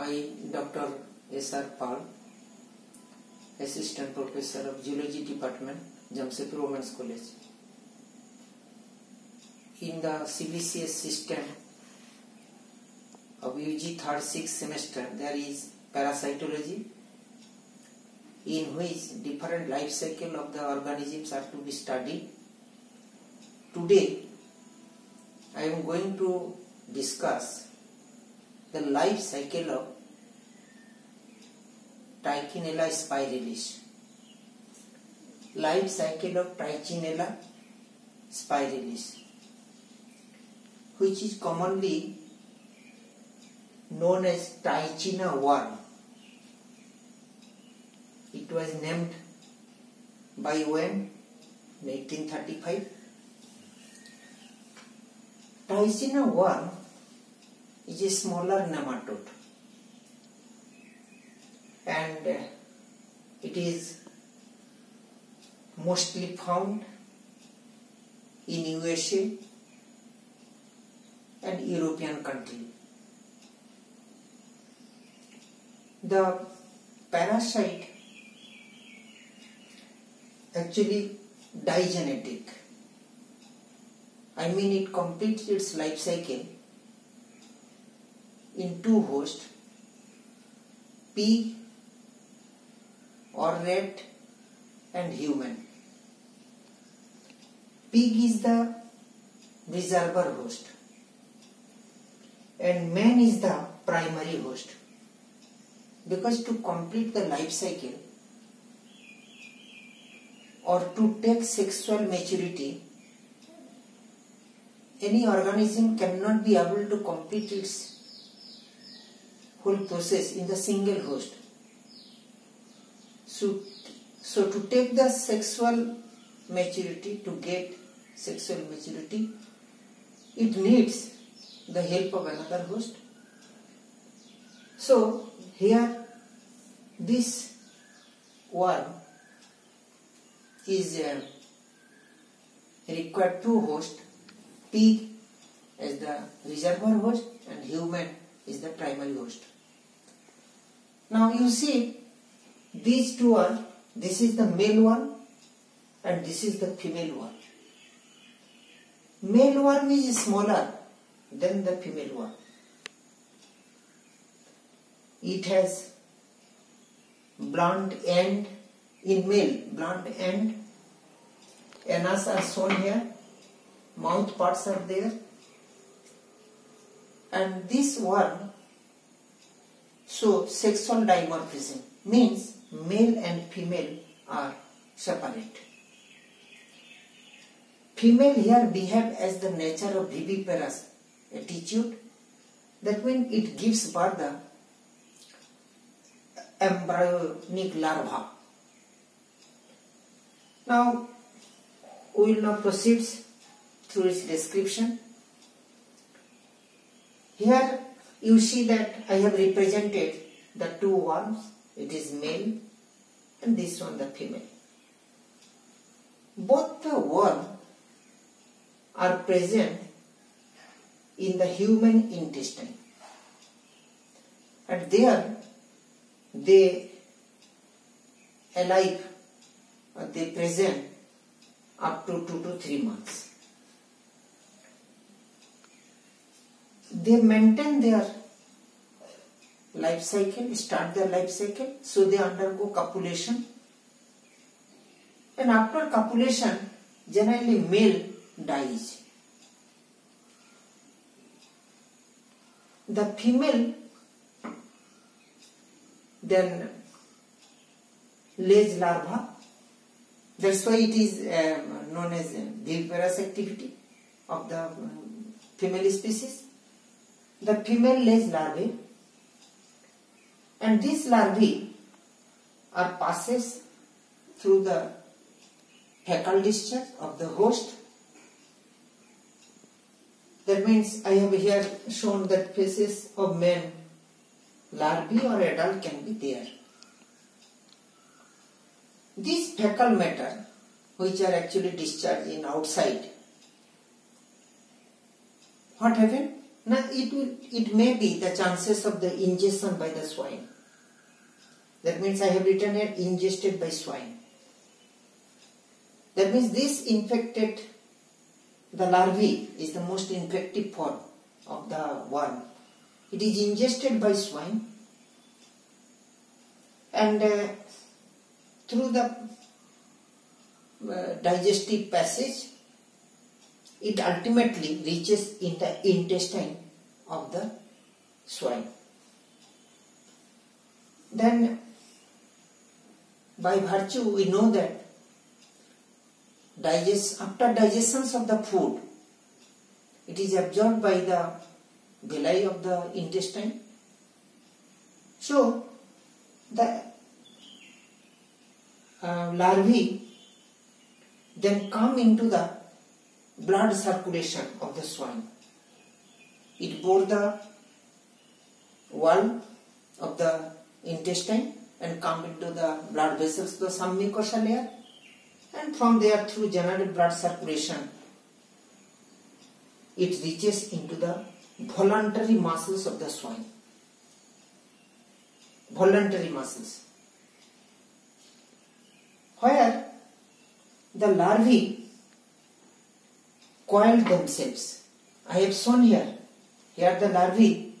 I, Dr. S.R. Pal, Assistant Professor of Zoology Department, Jamshedpur Women's College. In the CBCS system of UG third sixth semester, there is parasitology, in which different life cycle of the organisms are to be studied. Today, I am going to discuss the life cycle of Trichinella spiralis. Life cycle of Trichinella spiralis, which is commonly known as Trichina worm. It was named by Owen in 1835. Trichina worm is a smaller nematode and uh, it is mostly found in USA and European country. The parasite actually digenetic. I mean it completes its life cycle in two hosts pig or rat and human. Pig is the reservoir host and man is the primary host because to complete the life cycle or to take sexual maturity any organism cannot be able to complete its whole process in the single host. So, so to take the sexual maturity, to get sexual maturity, it needs the help of another host. So here this worm is uh, required two hosts, pig as the reservoir host and human is the primary host. Now you see these two are this is the male one and this is the female one. Male worm is smaller than the female one. It has blunt end in male, blunt end, anus are shown here, mouth parts are there, and this one so sexual dimorphism means male and female are separate. Female here behave as the nature of viviparous attitude that when it gives birth the embryonic larva. Now we will now proceed through its description. Here you see that I have represented the two worms. It is male and this one the female. Both the worm are present in the human intestine and there they alive they present up to 2 to 3 months. They maintain their life cycle, start their life cycle, so they undergo copulation. And after copulation, generally male dies. The female then lays larva. That's why it is um, known as viviparous activity of the um, female species. The female lays larvae and these larvae are passes through the fecal discharge of the host. That means I have here shown that faces of men larvae or adult can be there. These fecal matter which are actually discharged in outside. What happened? Now it will it may be the chances of the ingestion by the swine. That means I have written here ingested by swine. That means this infected the larvae is the most infective form of the worm. It is ingested by swine and uh, through the uh, digestive passage it ultimately reaches in the intestine of the swine. Then by virtue we know that digest after digestions of the food it is absorbed by the villi of the intestine. So the uh, larvae then come into the blood circulation of the swine. It bore the wall of the intestine and come into the blood vessels, the submucosal layer and from there through general blood circulation it reaches into the voluntary muscles of the swine. Voluntary muscles. Where the larvae coiled themselves. I have shown here. Here the larvae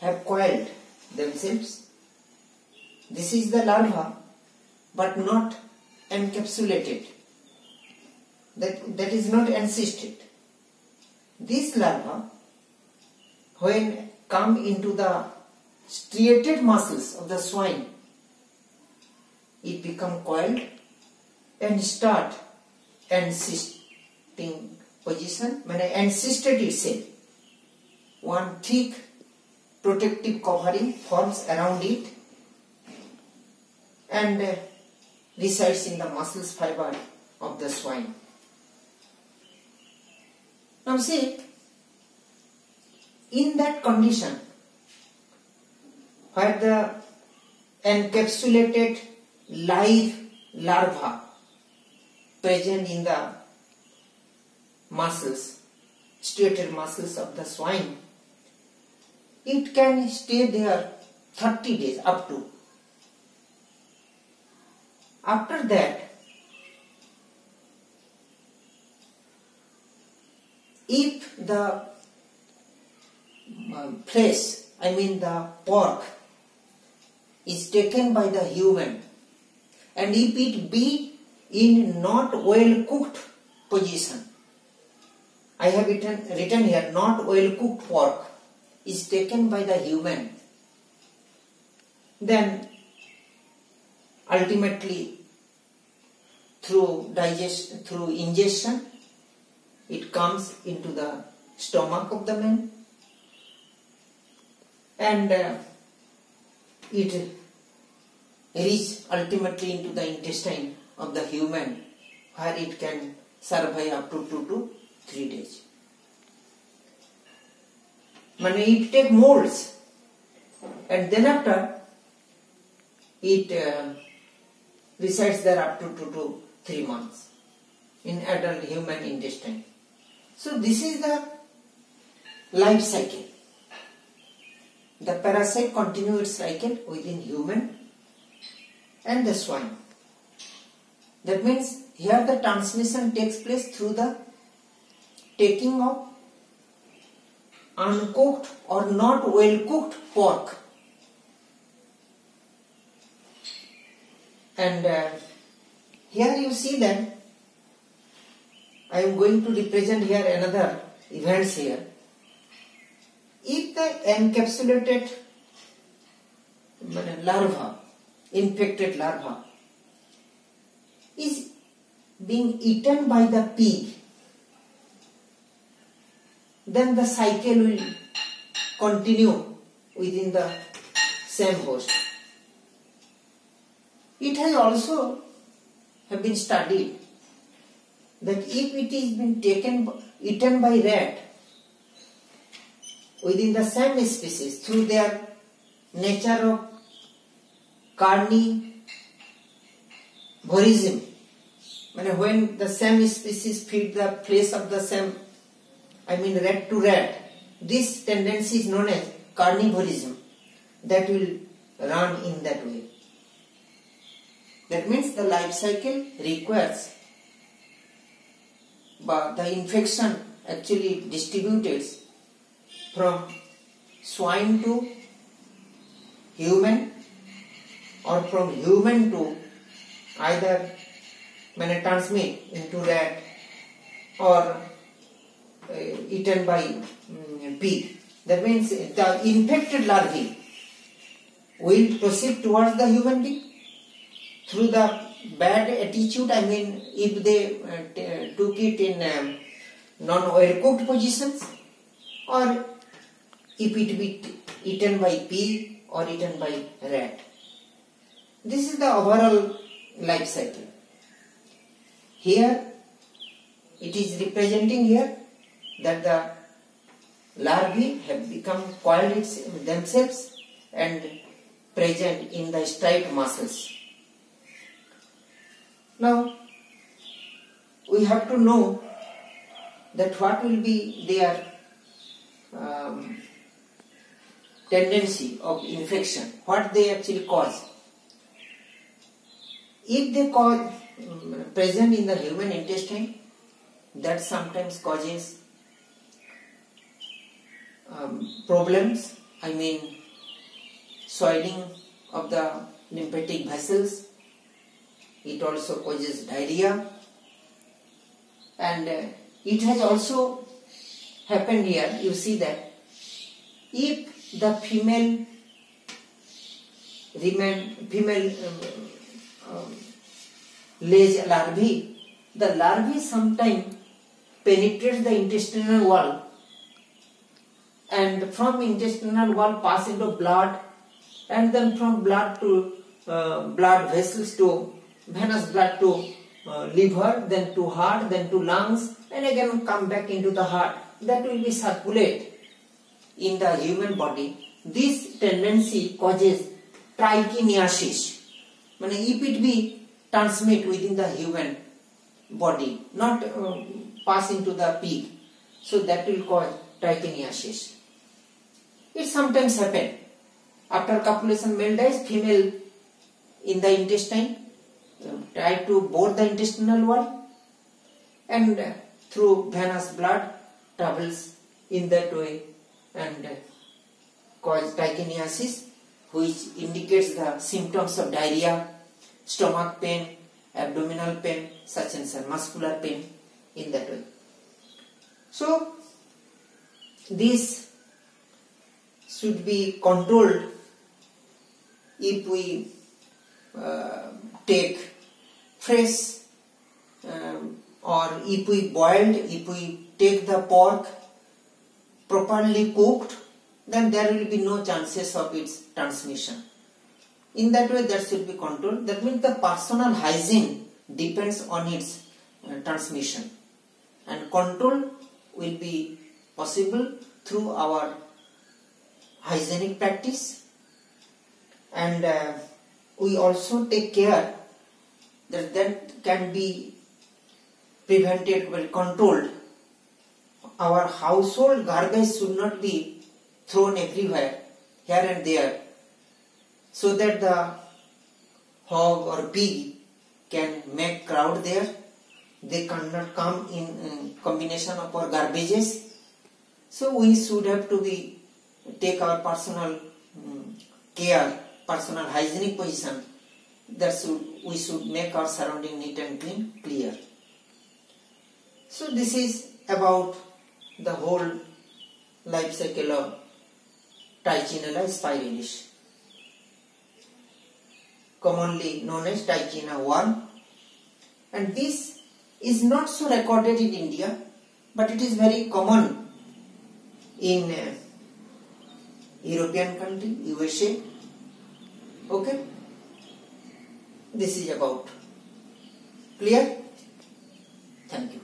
have coiled themselves. This is the larva but not encapsulated. That, that is not encysted. This larva when come into the striated muscles of the swine it become coiled and start encysting position when encysted itself one thick protective covering forms around it and uh, resides in the muscles fiber of the swine. Now see, in that condition, where the encapsulated live larva present in the muscles, striated muscles of the swine, it can stay there 30 days up to. After that, if the um, flesh, I mean the pork, is taken by the human and if it be in not well cooked position, I have written, written here not well cooked pork is taken by the human, then ultimately through digest through ingestion it comes into the stomach of the man. And uh, it reaches ultimately into the intestine of the human where it can survive up to 2 to 3 days. When it take molds and then after it uh, resides there up to 2 to 3 months in adult human intestine. So this is the life cycle. The parasite continues its cycle within human and the swine. That means here the transmission takes place through the taking of uncooked or not well cooked pork. And uh, here you see that I am going to represent here another events here. If the encapsulated larva infected larva is being eaten by the pig, then the cycle will continue within the same host. It has also have been studied that if it is been taken eaten by rat within the same species through their nature of carnivorism. When the same species feed the flesh of the same, I mean rat to rat, this tendency is known as carnivorism that will run in that way. That means the life cycle requires but the infection actually distributed from swine to human or from human to either when it transmit into rat or eaten by um. That means the infected larvae will proceed towards the human being through the bad attitude. I mean, if they uh, took it in um, non-overcooked positions or if it be eaten by pig or eaten by rat. This is the overall life cycle. Here it is representing here that the larvae have become coiled themselves and present in the striped muscles. Now we have to know that what will be their um, tendency of infection, what they actually cause. If they cause um, present in the human intestine, that sometimes causes um, problems. I mean, swelling of the lymphatic vessels. It also causes diarrhea, and uh, it has also happened here. You see that if the female remain female lays larvae, the larvae sometimes penetrates the intestinal wall and from intestinal wall pass into blood and then from blood to uh, blood vessels to venous blood to uh, liver then to heart then to lungs and again come back into the heart. That will be circulate in the human body. This tendency causes trichiniasis mean if it be transmit within the human body not uh, pass into the pig. So that will cause trichiniasis it sometimes happen. After copulation, male dies, female in the intestine try to bore the intestinal wall and uh, through venous blood travels in that way and uh, cause trichiniasis which indicates the symptoms of diarrhea, stomach pain, abdominal pain, such and such muscular pain in that way. So, these should be controlled if we uh, take fresh um, or if we boiled, if we take the pork properly cooked, then there will be no chances of its transmission. In that way, that should be controlled. That means the personal hygiene depends on its uh, transmission, and control will be possible through our hygienic practice. And uh, we also take care that that can be prevented well controlled. Our household garbage should not be thrown everywhere here and there so that the hog or pig can make crowd there. They cannot come in, in combination of our garbages. So we should have to be take our personal um, care, personal hygienic position, that should we should make our surrounding neat and clean, clear. So this is about the whole life cycle of Trichinella spiralis, commonly known as Trichinella 1 and this is not so recorded in India but it is very common in uh, European country, USA. Okay? This is about. Clear? Thank you.